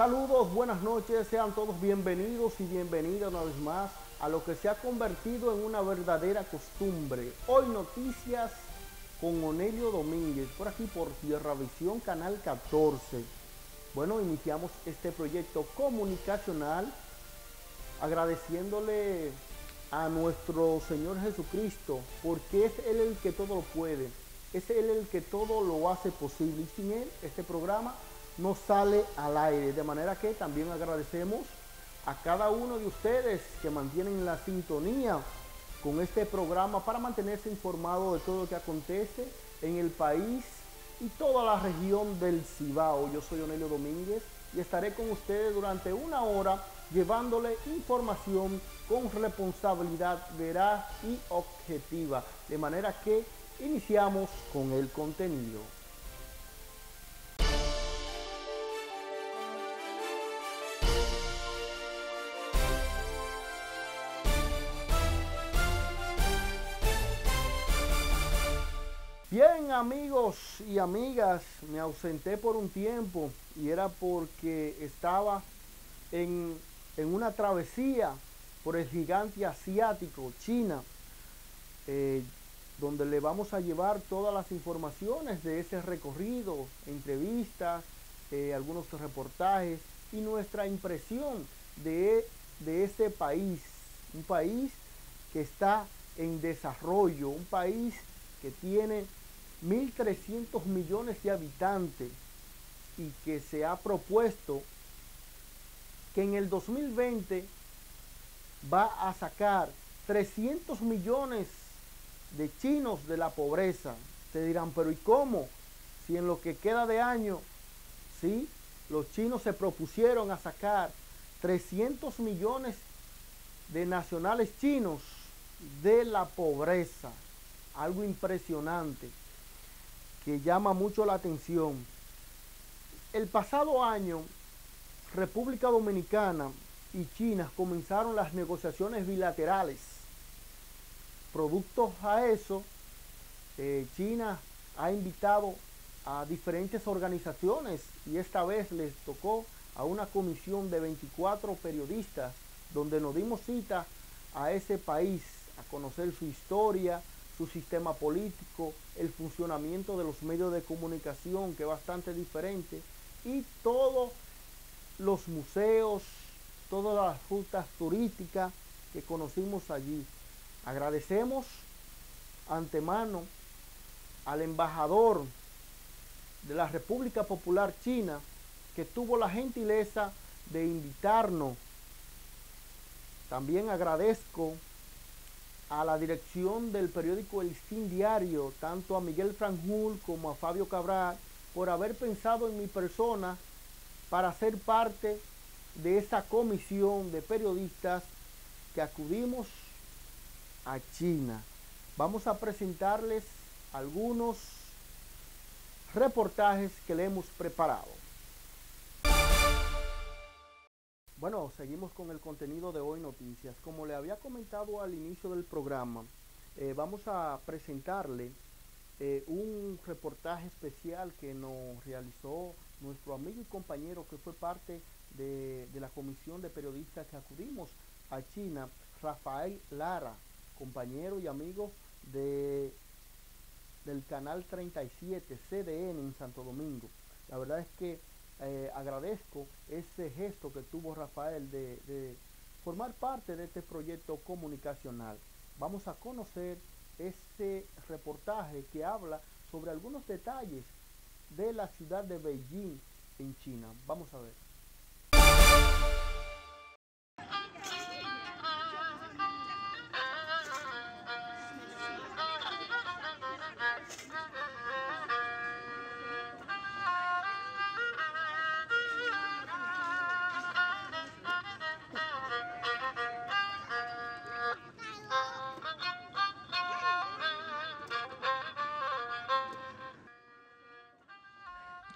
Saludos, buenas noches, sean todos bienvenidos y bienvenidas una vez más a lo que se ha convertido en una verdadera costumbre. Hoy noticias con Onelio Domínguez, por aquí por Tierra Visión, Canal 14. Bueno, iniciamos este proyecto comunicacional agradeciéndole a nuestro Señor Jesucristo, porque es Él el que todo lo puede, es Él el que todo lo hace posible y sin Él este programa no sale al aire. De manera que también agradecemos a cada uno de ustedes que mantienen la sintonía con este programa para mantenerse informado de todo lo que acontece en el país y toda la región del Cibao. Yo soy Onelio Domínguez y estaré con ustedes durante una hora llevándole información con responsabilidad veraz y objetiva. De manera que iniciamos con el contenido. Bien amigos y amigas, me ausenté por un tiempo y era porque estaba en, una travesía por el gigante asiático, China, eh, donde le vamos a llevar todas las informaciones de ese recorrido, entrevistas, eh, algunos reportajes y nuestra impresión de, de ese país, un país que está en desarrollo, un país que tiene 1.300 millones de habitantes y que se ha propuesto que en el 2020 va a sacar 300 millones de chinos de la pobreza. Se dirán, pero ¿y cómo? Si en lo que queda de año, ¿sí? Los chinos se propusieron a sacar 300 millones de nacionales chinos de la pobreza. Algo impresionante que llama mucho la atención. El pasado año, República Dominicana y China comenzaron las negociaciones bilaterales. Producto a eso, eh, China ha invitado a diferentes organizaciones y esta vez les tocó a una comisión de 24 periodistas donde nos dimos cita a ese país a conocer su historia, su sistema político, el funcionamiento de los medios de comunicación, que es bastante diferente, y todos los museos, todas las rutas turísticas que conocimos allí. Agradecemos antemano al embajador de la República Popular China que tuvo la gentileza de invitarnos. También agradezco a la dirección del periódico El Sin Diario, tanto a Miguel Franjul como a Fabio Cabral, por haber pensado en mi persona para ser parte de esa comisión de periodistas que acudimos a China. Vamos a presentarles algunos reportajes que le hemos preparado. Bueno, seguimos con el contenido de hoy noticias. Como le había comentado al inicio del programa, eh, vamos a presentarle eh, un reportaje especial que nos realizó nuestro amigo y compañero que fue parte de, la comisión de periodistas que acudimos a China, Rafael Lara, compañero y amigo de, del canal 37 CDN en Santo Domingo. La verdad es que eh, agradezco ese gesto que tuvo Rafael de, formar parte de este proyecto comunicacional. Vamos a conocer este reportaje que habla sobre algunos detalles de la ciudad de Beijing en China. Vamos a ver.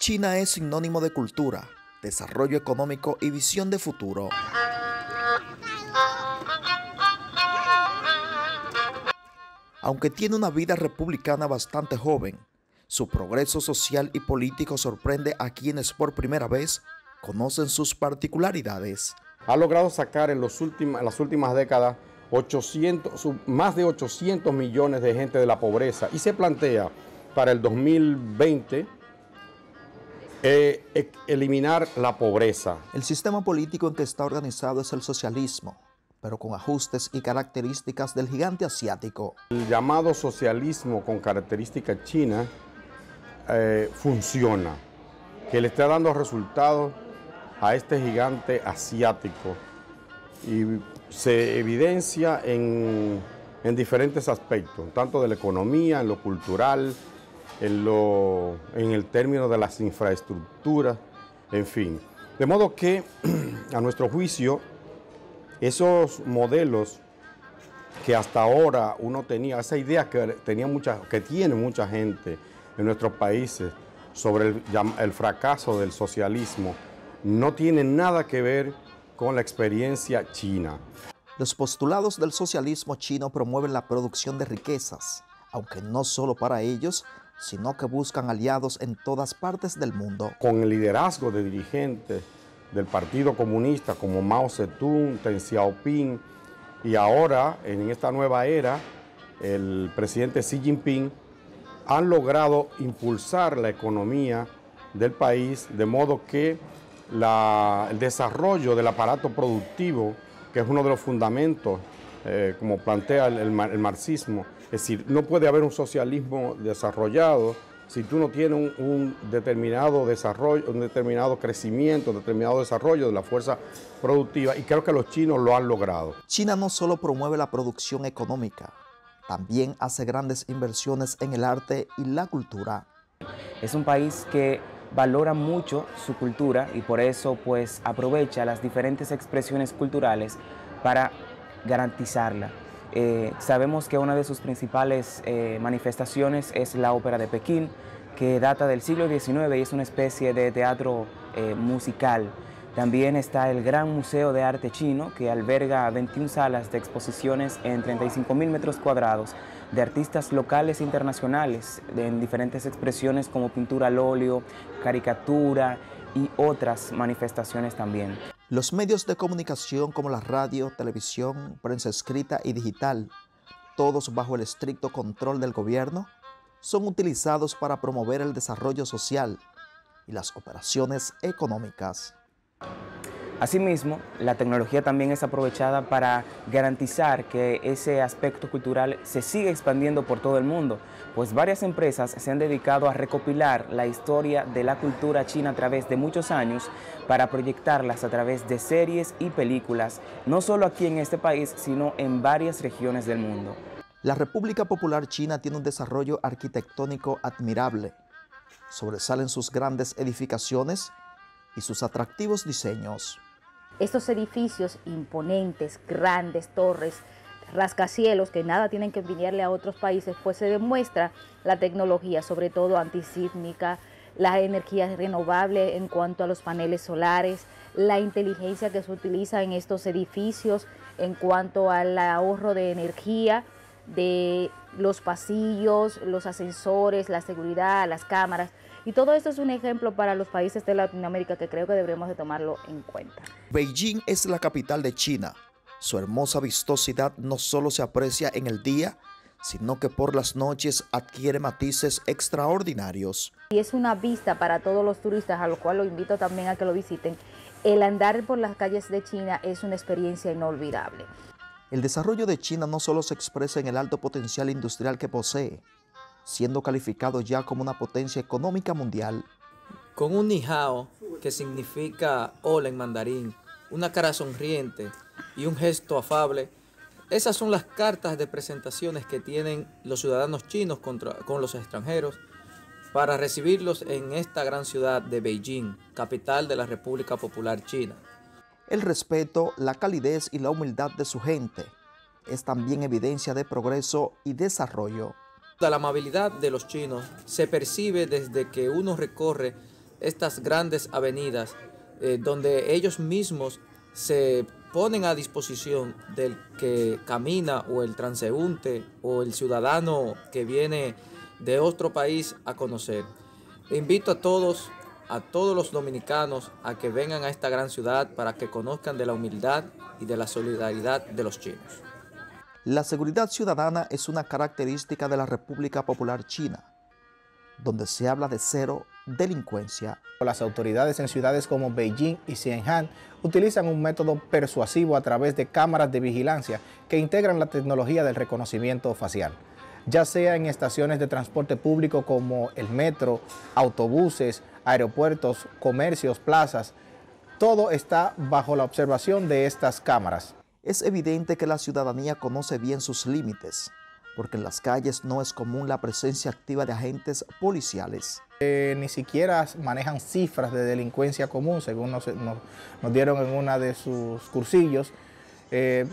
China es sinónimo de cultura, desarrollo económico y visión de futuro. Aunque tiene una vida republicana bastante joven, su progreso social y político sorprende a quienes por primera vez conocen sus particularidades. Ha logrado sacar en, las últimas décadas 800, más de 800 millones de gente de la pobreza y se plantea para el 2020 eh, eliminar la pobreza. El sistema político en que está organizado es el socialismo, pero con ajustes y características del gigante asiático. El llamado socialismo con características chinas eh, funciona, que le está dando resultados a este gigante asiático y se evidencia en, en diferentes aspectos, tanto de la economía, en lo cultural, en, lo, en el término de las infraestructuras, en fin. De modo que, a nuestro juicio, esos modelos que hasta ahora uno tenía, esa idea que, tenía mucha, que tiene mucha gente en nuestros países sobre el, el fracaso del socialismo, no tiene nada que ver con la experiencia china. Los postulados del socialismo chino promueven la producción de riquezas, aunque no solo para ellos, sino que buscan aliados en todas partes del mundo. Con el liderazgo de dirigentes del Partido Comunista como Mao Zedong, Deng Xiaoping y ahora en esta nueva era el presidente Xi Jinping han logrado impulsar la economía del país de modo que el desarrollo del aparato productivo, que es uno de los fundamentos, eh, como plantea el marxismo, es decir, no puede haber un socialismo desarrollado si tú no tienes un, determinado desarrollo, un determinado crecimiento, un determinado desarrollo de la fuerza productiva y creo que los chinos lo han logrado. China no solo promueve la producción económica, también hace grandes inversiones en el arte y la cultura. Es un país que valora mucho su cultura y por eso pues aprovecha las diferentes expresiones culturales para garantizarla. Eh, sabemos que una de sus principales eh, manifestaciones es la ópera de Pekín, que data del siglo XIX y es una especie de teatro eh, musical. También está el Gran Museo de Arte Chino, que alberga 21 salas de exposiciones en 35 mil metros cuadrados de artistas locales e internacionales en diferentes expresiones como pintura al óleo, caricatura y otras manifestaciones también. Los medios de comunicación como la radio, televisión, prensa escrita y digital, todos bajo el estricto control del gobierno, son utilizados para promover el desarrollo social y las operaciones económicas. Asimismo, la tecnología también es aprovechada para garantizar que ese aspecto cultural se siga expandiendo por todo el mundo, pues varias empresas se han dedicado a recopilar la historia de la cultura china a través de muchos años para proyectarlas a través de series y películas, no solo aquí en este país, sino en varias regiones del mundo. La República Popular China tiene un desarrollo arquitectónico admirable. Sobresalen sus grandes edificaciones y sus atractivos diseños. Estos edificios imponentes, grandes, torres, rascacielos que nada tienen que envidiarle a otros países, pues se demuestra la tecnología, sobre todo antisísmica, la energía renovable en cuanto a los paneles solares, la inteligencia que se utiliza en estos edificios en cuanto al ahorro de energía de los pasillos, los ascensores, la seguridad, las cámaras. Y todo esto es un ejemplo para los países de Latinoamérica que creo que deberíamos de tomarlo en cuenta. Beijing es la capital de China. Su hermosa vistosidad no solo se aprecia en el día, sino que por las noches adquiere matices extraordinarios. Y es una vista para todos los turistas, a lo cual lo invito también a que lo visiten. El andar por las calles de China es una experiencia inolvidable. El desarrollo de China no solo se expresa en el alto potencial industrial que posee, siendo calificado ya como una potencia económica mundial. Con un nihao, que significa hola en mandarín, una cara sonriente y un gesto afable, esas son las cartas de presentaciones que tienen los ciudadanos chinos con los extranjeros para recibirlos en esta gran ciudad de Beijing, capital de la República Popular China. El respeto, la calidez y la humildad de su gente es también evidencia de progreso y desarrollo. La amabilidad de los chinos se percibe desde que uno recorre estas grandes avenidas eh, donde ellos mismos se ponen a disposición del que camina o el transeúnte o el ciudadano que viene de otro país a conocer. invito a todos a todos los dominicanos a que vengan a esta gran ciudad para que conozcan de la humildad y de la solidaridad de los chinos. La seguridad ciudadana es una característica de la República Popular China, donde se habla de cero delincuencia. Las autoridades en ciudades como Beijing y Xianhan utilizan un método persuasivo a través de cámaras de vigilancia que integran la tecnología del reconocimiento facial ya sea en estaciones de transporte público como el metro, autobuses, aeropuertos, comercios, plazas. Todo está bajo la observación de estas cámaras. Es evidente que la ciudadanía conoce bien sus límites, porque en las calles no es común la presencia activa de agentes policiales. Eh, ni siquiera manejan cifras de delincuencia común, según nos, dieron en una de sus cursillos. Eh,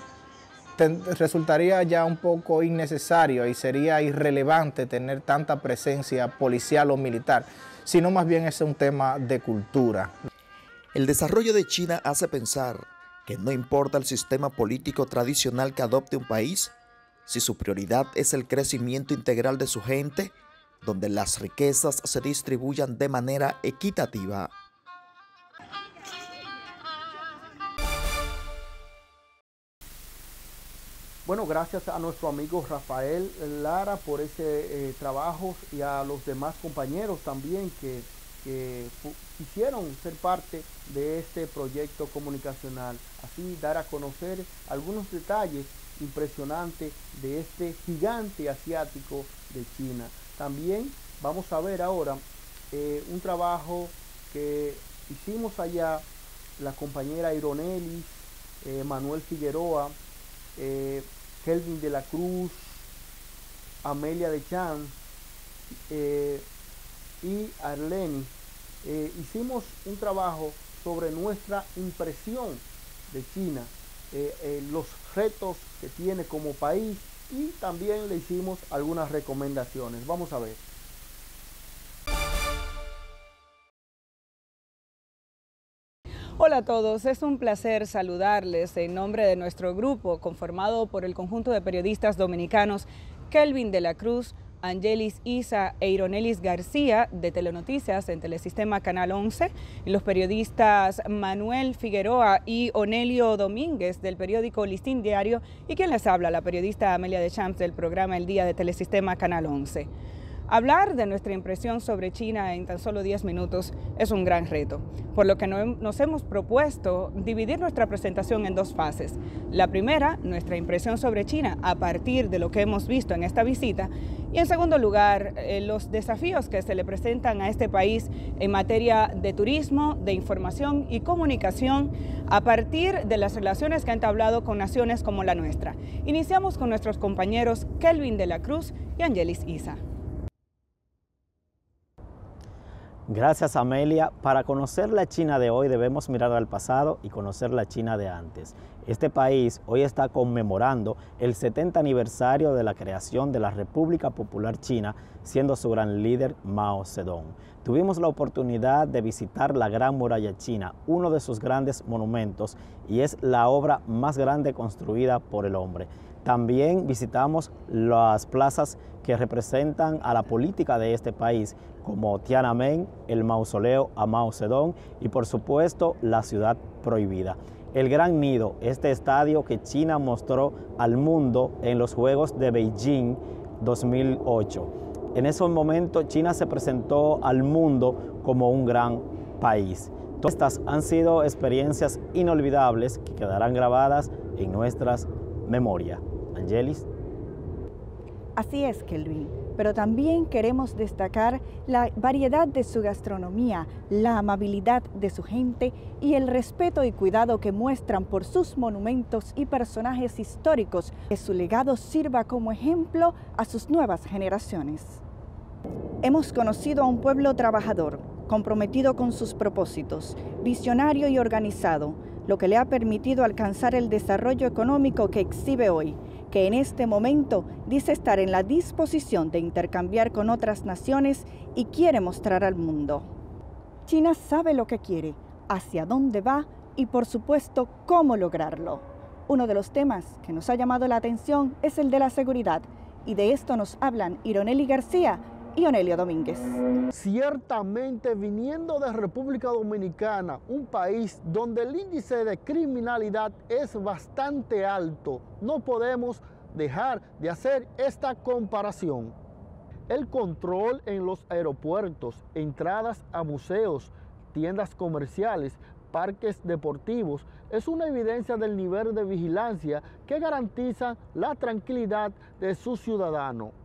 resultaría ya un poco innecesario y sería irrelevante tener tanta presencia policial o militar, sino más bien es un tema de cultura. El desarrollo de China hace pensar que no importa el sistema político tradicional que adopte un país, si su prioridad es el crecimiento integral de su gente, donde las riquezas se distribuyan de manera equitativa. Bueno, gracias a nuestro amigo Rafael Lara por ese eh, trabajo y a los demás compañeros también que, quisieron ser parte de este proyecto comunicacional. Así dar a conocer algunos detalles impresionantes de este gigante asiático de China. También vamos a ver ahora eh, un trabajo que hicimos allá la compañera Ironelli, eh, Manuel Figueroa, Kelvin de la Cruz, Amelia de Chan eh, y Arleni, eh, hicimos un trabajo sobre nuestra impresión de China, eh, los retos que tiene como país y también le hicimos algunas recomendaciones. Vamos a ver. Hola a todos, es un placer saludarles en nombre de nuestro grupo conformado por el conjunto de periodistas dominicanos Kelvin de la Cruz, Angelis Isa e Ironelis García de Telenoticias en Telesistema Canal 11 y los periodistas Manuel Figueroa y Onelio Domínguez del periódico Listín Diario. Y quien les habla, la periodista Amelia de Champs del programa El Día de Telesistema Canal 11. Hablar de nuestra impresión sobre China en tan solo 10 minutos es un gran reto, por lo que nos hemos propuesto dividir nuestra presentación en dos fases. La primera, nuestra impresión sobre China a partir de lo que hemos visto en esta visita, y en segundo lugar, eh, los desafíos que se le presentan a este país en materia de turismo, de información y comunicación a partir de las relaciones que han entablado con naciones como la nuestra. Iniciamos con nuestros compañeros Kelvin de la Cruz y Angelis Isa. Gracias Amelia. Para conocer la China de hoy debemos mirar al pasado y conocer la China de antes. Este país hoy está conmemorando el 70 aniversario de la creación de la República Popular China, siendo su gran líder Mao Zedong. Tuvimos la oportunidad de visitar la Gran Muralla China, uno de sus grandes monumentos, y es la obra más grande construida por el hombre. También visitamos las plazas que representan a la política de este país, como Tiananmen, el mausoleo a Mao Zedong y por supuesto la ciudad prohibida. El Gran Nido, este estadio que China mostró al mundo en los Juegos de Beijing 2008. En ese momento China se presentó al mundo como un gran país. estas han sido experiencias inolvidables que quedarán grabadas en nuestras memorias. Angelis. Así es, Kelvin, pero también queremos destacar la variedad de su gastronomía, la amabilidad de su gente y el respeto y cuidado que muestran por sus monumentos y personajes históricos, que su legado sirva como ejemplo a sus nuevas generaciones. Hemos conocido a un pueblo trabajador, comprometido con sus propósitos, visionario y organizado, lo que le ha permitido alcanzar el desarrollo económico que exhibe hoy que en este momento dice estar en la disposición de intercambiar con otras naciones y quiere mostrar al mundo. China sabe lo que quiere, hacia dónde va y por supuesto cómo lograrlo. Uno de los temas que nos ha llamado la atención es el de la seguridad y de esto nos hablan Ironelli García y Onelio Domínguez. Ciertamente viniendo de República Dominicana, un país donde el índice de criminalidad es bastante alto, no podemos dejar de hacer esta comparación. El control en los aeropuertos, entradas a museos, tiendas comerciales, parques deportivos, es una evidencia del nivel de vigilancia que garantiza la tranquilidad de su ciudadano.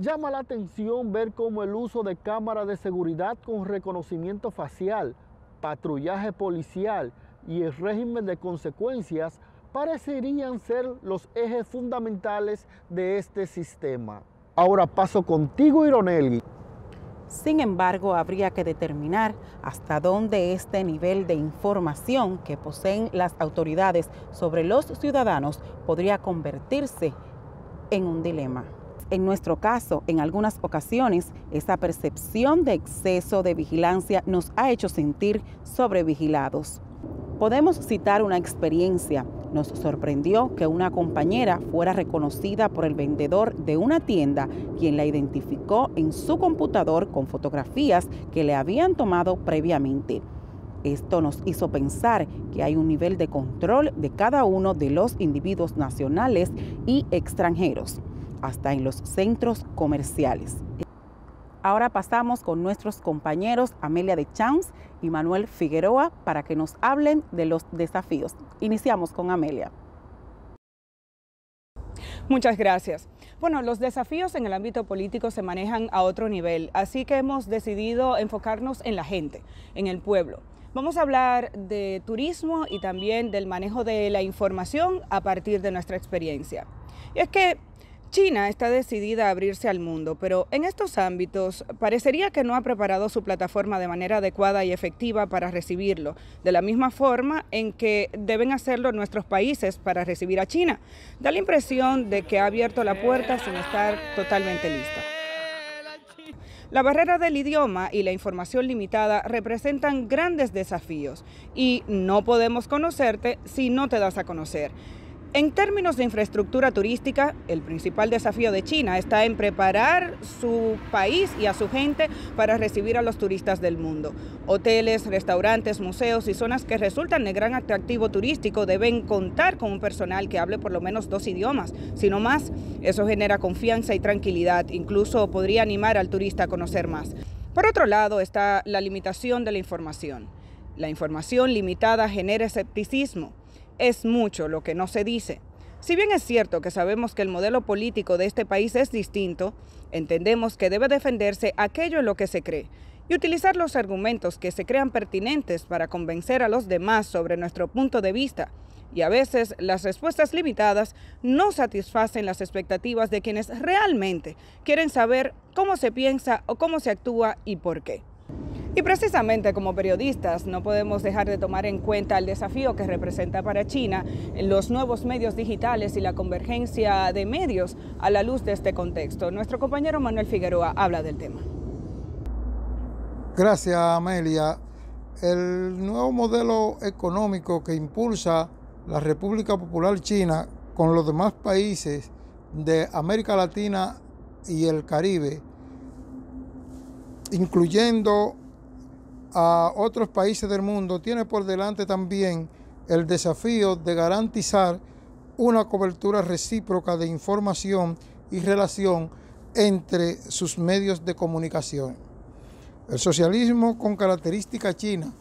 Llama la atención ver cómo el uso de cámaras de seguridad con reconocimiento facial, patrullaje policial y el régimen de consecuencias parecerían ser los ejes fundamentales de este sistema. Ahora paso contigo, Ironelli. Sin embargo, habría que determinar hasta dónde este nivel de información que poseen las autoridades sobre los ciudadanos podría convertirse en un dilema. En nuestro caso, en algunas ocasiones, esa percepción de exceso de vigilancia nos ha hecho sentir sobrevigilados. Podemos citar una experiencia. Nos sorprendió que una compañera fuera reconocida por el vendedor de una tienda, quien la identificó en su computador con fotografías que le habían tomado previamente. Esto nos hizo pensar que hay un nivel de control de cada uno de los individuos nacionales y extranjeros, hasta en los centros comerciales. Ahora pasamos con nuestros compañeros Amelia de Chance y Manuel Figueroa para que nos hablen de los desafíos. Iniciamos con Amelia. Muchas gracias. Bueno, los desafíos en el ámbito político se manejan a otro nivel, así que hemos decidido enfocarnos en la gente, en el pueblo. Vamos a hablar de turismo y también del manejo de la información a partir de nuestra experiencia. Y es que China está decidida a abrirse al mundo, pero en estos ámbitos parecería que no ha preparado su plataforma de manera adecuada y efectiva para recibirlo, de la misma forma en que deben hacerlo nuestros países para recibir a China. Da la impresión de que ha abierto la puerta sin estar totalmente lista. La barrera del idioma y la información limitada representan grandes desafíos y no podemos conocerte si no te das a conocer. En términos de infraestructura turística, el principal desafío de China está en preparar su país y a su gente para recibir a los turistas del mundo. Hoteles, restaurantes, museos y zonas que resultan de gran atractivo turístico deben contar con un personal que hable por lo menos dos idiomas. Si no más, eso genera confianza y tranquilidad, incluso podría animar al turista a conocer más. Por otro lado está la limitación de la información. La información limitada genera escepticismo es mucho lo que no se dice. Si bien es cierto que sabemos que el modelo político de este país es distinto, entendemos que debe defenderse aquello en lo que se cree y utilizar los argumentos que se crean pertinentes para convencer a los demás sobre nuestro punto de vista. Y a veces las respuestas limitadas no satisfacen las expectativas de quienes realmente quieren saber cómo se piensa o cómo se actúa y por qué. Y precisamente como periodistas no podemos dejar de tomar en cuenta el desafío que representa para China los nuevos medios digitales y la convergencia de medios a la luz de este contexto. Nuestro compañero Manuel Figueroa habla del tema. Gracias, Amelia. El nuevo modelo económico que impulsa la República Popular China con los demás países de América Latina y el Caribe, incluyendo a otros países del mundo, tiene por delante también el desafío de garantizar una cobertura recíproca de información y relación entre sus medios de comunicación. El socialismo con característica china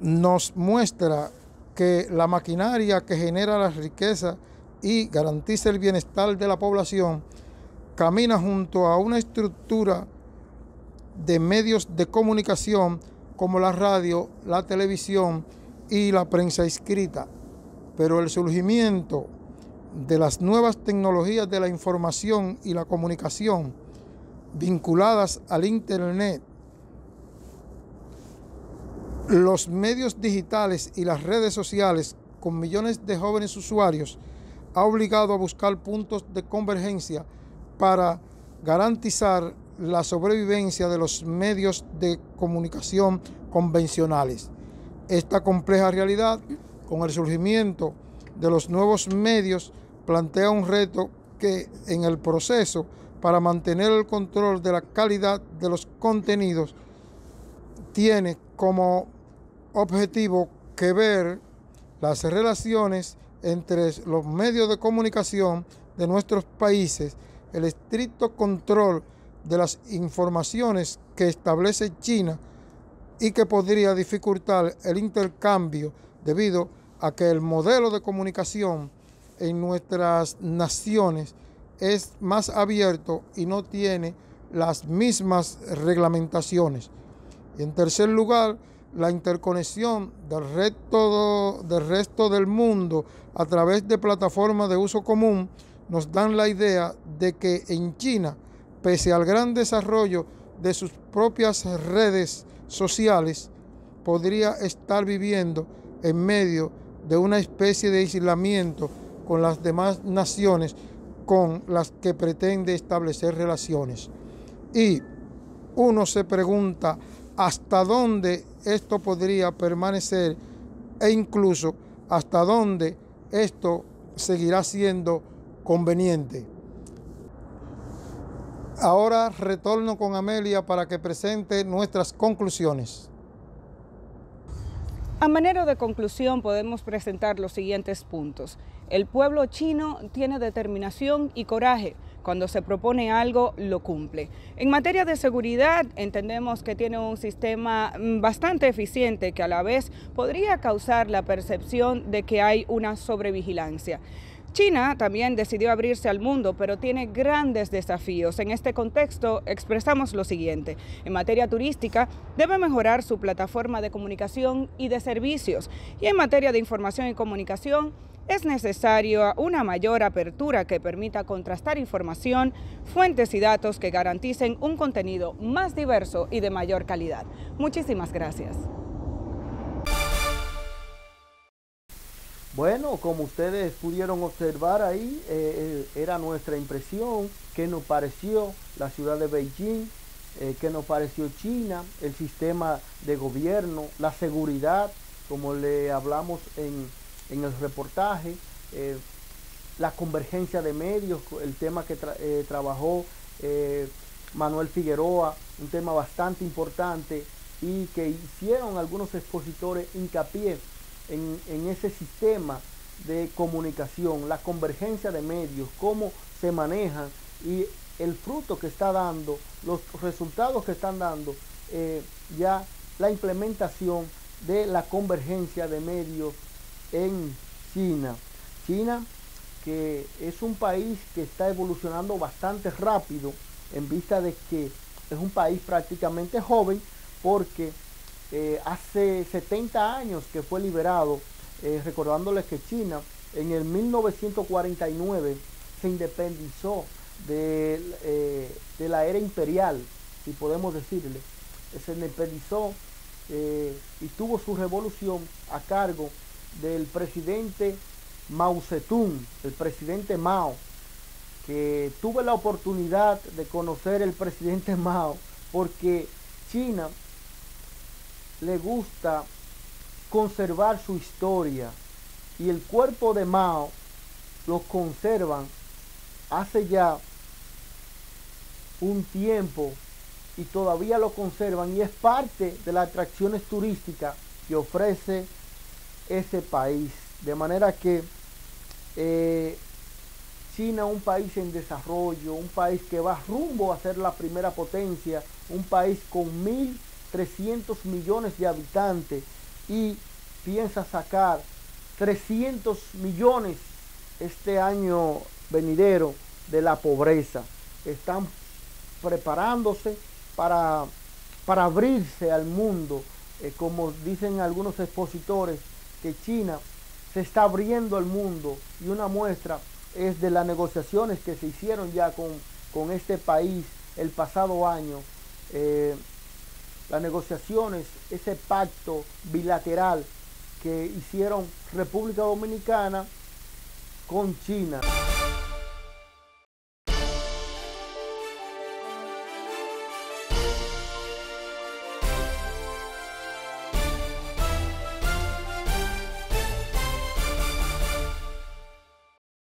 nos muestra que la maquinaria que genera la riqueza y garantiza el bienestar de la población camina junto a una estructura de medios de comunicación como la radio, la televisión y la prensa escrita. Pero el surgimiento de las nuevas tecnologías de la información y la comunicación vinculadas al Internet, los medios digitales y las redes sociales con millones de jóvenes usuarios ha obligado a buscar puntos de convergencia para garantizar la sobrevivencia de los medios de comunicación convencionales. Esta compleja realidad, con el surgimiento de los nuevos medios, plantea un reto que en el proceso para mantener el control de la calidad de los contenidos tiene como objetivo que ver las relaciones entre los medios de comunicación de nuestros países, el estricto control de las informaciones que establece China y que podría dificultar el intercambio debido a que el modelo de comunicación en nuestras naciones es más abierto y no tiene las mismas reglamentaciones. Y en tercer lugar, la interconexión del resto, del resto del mundo a través de plataformas de uso común nos dan la idea de que en China, pese al gran desarrollo de sus propias redes sociales, podría estar viviendo en medio de una especie de aislamiento con las demás naciones con las que pretende establecer relaciones. Y uno se pregunta hasta dónde esto podría permanecer e incluso hasta dónde esto seguirá siendo conveniente. Ahora retorno con Amelia para que presente nuestras conclusiones. A manera de conclusión podemos presentar los siguientes puntos. El pueblo chino tiene determinación y coraje. Cuando se propone algo, lo cumple. En materia de seguridad, entendemos que tiene un sistema mm, bastante eficiente que a la vez podría causar la percepción de que hay una sobrevigilancia. China también decidió abrirse al mundo, pero tiene grandes desafíos. En este contexto, expresamos lo siguiente. En materia turística, debe mejorar su plataforma de comunicación y de servicios. Y en materia de información y comunicación, es necesario una mayor apertura que permita contrastar información, fuentes y datos que garanticen un contenido más diverso y de mayor calidad. Muchísimas gracias. Bueno, como ustedes pudieron observar ahí, eh, eh, era nuestra impresión, qué nos pareció la ciudad de Beijing, eh, qué nos pareció China, el sistema de gobierno, la seguridad, como le hablamos en, el reportaje, la convergencia de medios, el tema que trabajó Manuel Figueroa, un tema bastante importante y que hicieron algunos expositores hincapié en, ese sistema de comunicación, la convergencia de medios, cómo se manejan y el fruto que está dando, los resultados que están dando eh, ya la implementación de la convergencia de medios en China. China que es un país que está evolucionando bastante rápido en vista de que es un país prácticamente joven porque eh, hace 70 años que fue liberado, eh, recordándoles que China en el 1949 se independizó de, eh, de la era imperial, si podemos decirle. Se independizó y tuvo su revolución a cargo del presidente Mao Zedong, el presidente Mao, que tuve la oportunidad de conocer el presidente Mao porque China le gusta conservar su historia y el cuerpo de Mao lo conservan hace ya un tiempo y todavía lo conservan y es parte de las atracciones turísticas que ofrece ese país. De manera que eh, China, un país en desarrollo, un país que va rumbo a ser la primera potencia, un país con mil 300 millones de habitantes y piensa sacar 300 millones este año venidero de la pobreza. Están preparándose para, para abrirse al mundo, eh, como dicen algunos expositores, que China se está abriendo al mundo y una muestra es de las negociaciones que se hicieron ya con, con este país el pasado año. Eh, las negociaciones, ese pacto bilateral que hicieron República Dominicana con China.